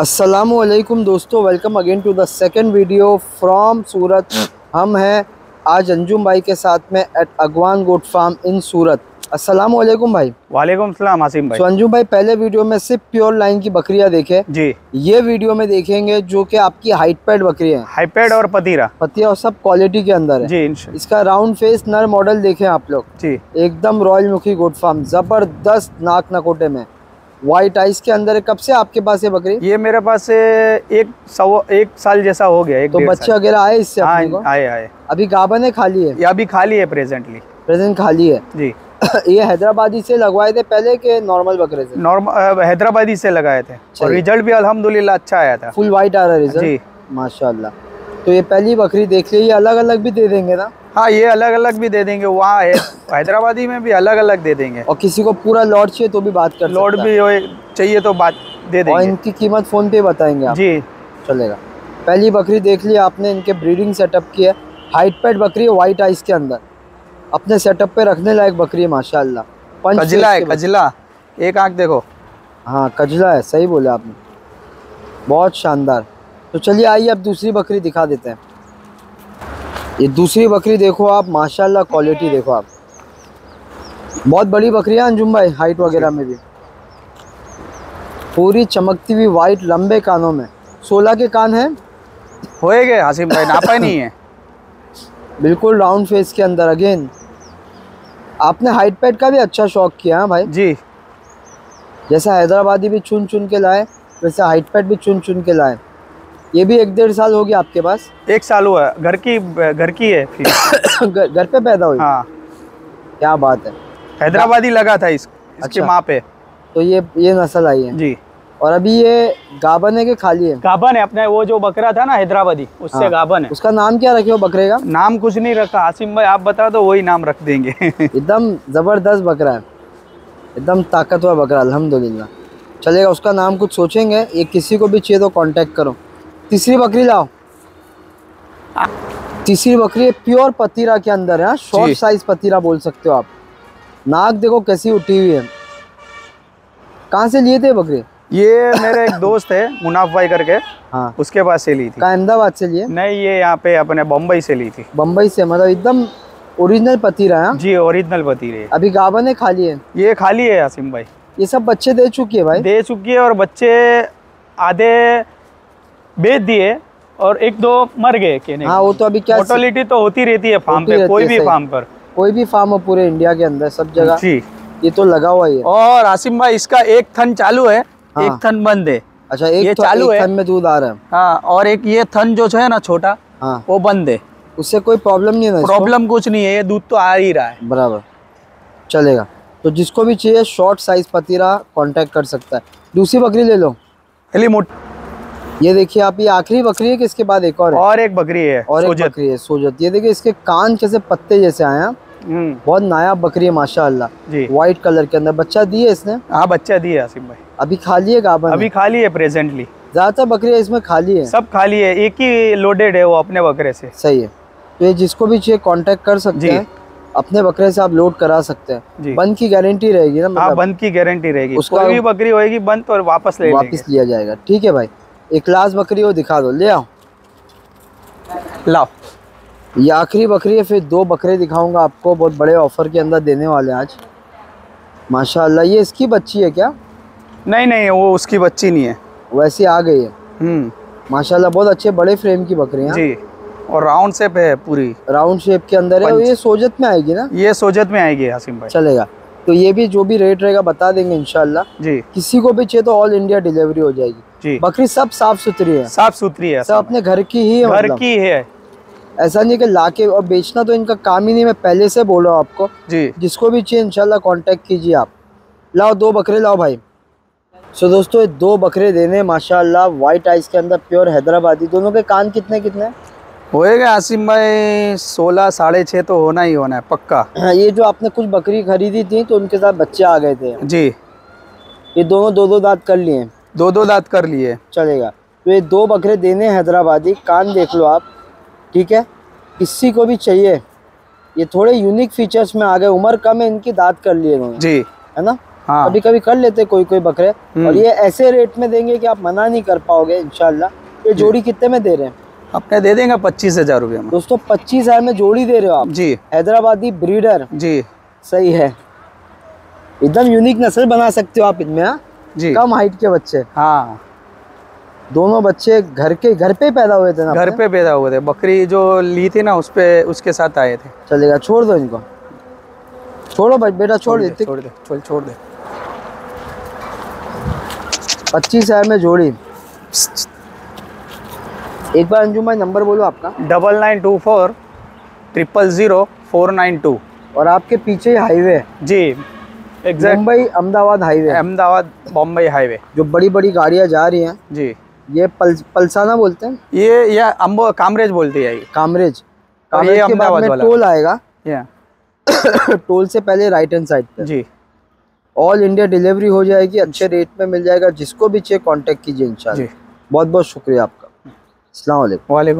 असलकुम दोस्तों welcome again to the second video from Surat. हम हैं आज अंजुम भाई के साथ में at अगवान goat farm in Surat. वालेकुम भाई। वालेकुम सलाम आसिम भाई। तो अंजुम भाई पहले वीडियो में सिर्फ़ प्योर लाइन की बकरियाँ देखे। जी। ये वीडियो में देखेंगे जो कि आपकी हाइट पैड बकरी है। हाईपेड और पतीरा। पतिया और सब क्वालिटी के अंदर है। जी इंशा- इसका राउंड फेस नर मॉडल देखें आप लोग। जी। एकदम रॉयल मुखी गोट फार्म ज़बरदस्त नाक नकोटे में। वाइट आइस के अंदर कब से आपके पास ये बकरी? ये मेरे पास एक सौ एक साल जैसा हो गया एक तो बच्चे वगैरह आए इससे हाँ आए आए। अभी गाबन है खाली है? ये अभी खाली है प्रेजेंटली प्रेजेंट खाली है? जी। ये हैदराबादी से लगवाए थे पहले के नॉर्मल बकरे से? नॉर्मल हैदराबादी से लगाए थे। और रिज़ल्ट भी अल्हम्दुलिल्लाह अच्छा आया था। फुल वाइट आ रहा है रिज़ल्ट जी माशाल्लाह। तो ये पहली बकरी देख ली ये अलग अलग भी दे देंगे ना? हाँ ये अलग अलग भी दे देंगे वहाँ है हैदराबादी में भी अलग अलग दे देंगे। और किसी को पूरा लॉट चाहिए तो भी बात कर है। भी चाहिए तो बात दे देंगे। और इनकी कीमत फ़ोन पे बताएँगे आप। जी। चलेगा। पहली बकरी देख ली आपने इनके ब्रीडिंग सेटअप की है। हाइट पैड बकरी है वाइट आइस के अंदर। अपने सेटअप पे रखने लायक बकरी है माशाल्लाह। पंच कजला है कजला। एक आँख देखो। हाँ कजला है सही बोले आपने। बहुत शानदार। तो चलिए आइए अब दूसरी बकरी दिखा देते हैं। ये दूसरी बकरी देखो आप माशाल्लाह क्वालिटी देखो आप। बहुत बड़ी बकरी है अंजुम भाई हाइट वगैरह में भी। पूरी चमकती हुई वाइट लंबे कानों में। सोलह के कान हैं। होएगे हासिम भाई नापा ही नहीं है। बिल्कुल राउंड फेस के अंदर अगेन आपने हाइट पैड का भी अच्छा शौक किया है भाई? जी। जैसा हैदराबादी भी चुन चुन के लाए वैसे हाइट पैड भी चुन चुन के लाए। ये भी एक डेढ़ साल हो गया आपके पास? एक साल हुआ घर की घर की है फिर। घर घर पे पैदा हुई? हाँ। क्या बात है। हैदराबादी लगा था इस इसकी अच्छा। माँ पे। तो ये ये नस्ल आई है। जी। और अभी ये गाबन है कि खाली है? गाबन है अपने वो जो बकरा था ना हैदराबादी उससे हाँ। गाबन है। उसका नाम क्या रखे हो बकरे का? नाम कुछ नहीं रखा। आसिम भाई आप बता दो वही नाम रख देंगे। एकदम ज़बरदस्त बकरा है। एकदम ताकतवर बकरा अल्हम्दुलिल्लाह। चलेगा उसका नाम कुछ सोचेंगे। ये किसी को भी चाहिए तो कांटेक्ट करो। तीसरी बकरी लाओ। तीसरी बकरी प्योर पतीरा के अंदर है शॉर्ट साइज़ पतीरा बोल सकते हो आप। नाक देखो कैसी उठी हुई है। कहाँ से लिए थे बकरी? ये मेरे एक दोस्त है मुनाफ भाई करके। हाँ। उसके पास से ली थी। अहमदाबाद से लिए? नहीं ये यहाँ पे अपने बम्बई से ली थी। बम्बई से मतलब एकदम ओरिजिनल पतीरा है हाँ? जी ओरिजिनल पतीरे। अभी गाबन है खाली है? ये खाली है आसिम भाई। ये सब बच्चे दे चुकी है भाई? दे चुकी है और बच्चे आधे बेच दिए और एक दो मर गए कहने हाँ वो तो अभी क्या मोर्टोलिटी तो होती रहती है फार्म पे कोई भी फार्म पर। कोई भी फार्म हो पूरे इंडिया के अंदर सब जगह। जी। ये तो लगा हुआ है और आसिम भाई इसका एक थन चालू है हाँ। एक थन बंद है। अच्छा एक ये चालू एक है। थन में दूध आ रहा है। हाँ और एक ये थन जो है ना छोटा हाँ। वो बंद है। उससे कोई प्रॉब्लम नहीं है प्रॉब्लम कुछ नहीं है ये दूध तो आ ही रहा है। बराबर। चलेगा। तो जिसको भी चाहिए शॉर्ट साइज़ पतीरा कांटेक्ट कर सकता है। दूसरी बकरी ले लो। मोट ये देखिए आप ये आखिरी बकरी है कि इसके बाद एक और है? और एक बकरी है और एक बकरी है सोजत। ये देखिए इसके कान कैसे पत्ते जैसे आए हैं। हम्म, बहुत नायाब बकरी है माशाल्लाह। जी। व्हाइट कलर के अंदर। बच्चा दिए इसने? हाँ बच्चा दिए आसिम भाई। अभी खाली है गाबन अभी खाली है प्रेजेंटली ज़्यादातर बकरियाँ इसमें खाली है। सब खाली है एक ही लोडेड है वो अपने बकरे से। सही है। तो ये जिसको भी चाहिए कांटेक्ट कर सकते। हैं। अपने बकरे से आप लोड करा सकते हैं। बंद की गारंटी रहेगी ना हाँ मतलब? बंद की गारंटी रहेगी। उसका- भी बकरी होगी बंद और वापस ले वापस लिया जाएगा। ठीक है भाई। एक क्लास बकरी वो दिखा दो ले आओ। लाओ। ये आखिरी बकरी है फिर दो बकरे दिखाऊँगा आपको बहुत बड़े ऑफ़र के अंदर देने वाले आज। माशाल्लाह ये इसकी बच्ची है क्या? नहीं नहीं वो उसकी बच्ची नहीं है। वैसे आ गई है। हम्म। माशाल्लाह बहुत अच्छे बड़े फ्रेम की बकरी है। जी और राउंड शेप है पूरी। राउंड शेप के अंदर है और ये सोजत में आएगी ना? ये सोजत में आएगी भाई। चलेगा। तो ये भी जो भी रेट रहेगा बता देंगे इनशाला जी। किसी को भी चाहिए तो ऑल इंडिया डिलीवरी हो जाएगी। जी। बकरी सब साफ़ सुथरी है। साफ़ सुथरी है। सब अपने घर की ही है घर मतलब। की है ऐसा नहीं कि लाके और बेचना तो इनका काम ही नहीं मैं पहले से बोल रहा हूँ आपको। जी। जिसको भी चाहिए इंशाल्लाह कांटेक्ट कीजिए आप। लाओ दो बकरे लाओ भाई। सो दोस्तों ये दो बकरे देने माशाल्लाह वाइट आइस के अंदर प्योर हैदराबादी। दोनों के कान कितने कितने होएगा आसिम भाई सोलह साढ़े छः तो होना ही होना है पक्का। हाँ, ये जो आपने कुछ बकरी खरीदी थी तो उनके साथ बच्चे आ गए थे। जी। ये दोनों दो दो दांत कर लिए हैं। दो दो दांत कर लिए। चलेगा। तो ये दो बकरे देने हैदराबादी। कान देख लो आप। ठीक है? किसी को भी चाहिए। ये थोड़े यूनिक फीचर्स में आ गए। उम्र कम है इनकी दांत कर लिए इन्होंने। जी। है ना? हाँ। कभी कभी कर लेते कोई कोई बकरे। हम्म। और ये ऐसे रेट में देंगे कि आप मना नहीं कर पाओगे इंशाल्लाह। ये जोड़ी कितने में दे रहे हैं? अपने दे देंगे पच्चीस हज़ार रुपये में। दोस्तों पच्चीस हज़ार में जोड़ी दे रहे हो आप। जी। हैदराबादी ब्रीडर जी। सही है। एकदम यूनिक नस्ल बना सकते हो आप इनमें हाँ? जी। कम हाइट के बच्चे। हाँ। दोनों बच्चे घर के घर पे पैदा हुए थे ना घर पे पैदा हुए थे। बकरी जो ली थी ना उस पे उसके साथ आए थे। चलेगा छोड़ दो इनको। छोड़ो बे- बेटा छोड़ दे देते छोड़ दे छोड़ छोड़ दे। पच्चीस हज़ार में जोड़ी। एक बार अंजुम भाई नंबर बोलो आपका? Double nine two four triple zero four nine two. और आपके पीछे हाईवे जी। Exact Mumbai Ahmedabad highway. Ahmedabad Bombay highway. जो बड़ी बड़ी गाड़ियाँ जा रही हैं जी। ये पल, पलसाना बोलते हैं? ये या अम्बो कामरेज बोलती है कामरेज। कामरेज के बाद में टोल आएगा। टोल से पहले राइट हैंड साइड पे। जी। ऑल इंडिया डिलीवरी हो जाएगी अच्छे रेट में मिल जाएगा। जिसको भी चाहिए कांटेक्ट कीजिए इंशाल्लाह। जी। बहुत बहुत शुक्रिया आपका। अस्सलाम वालेकुम वालेकुम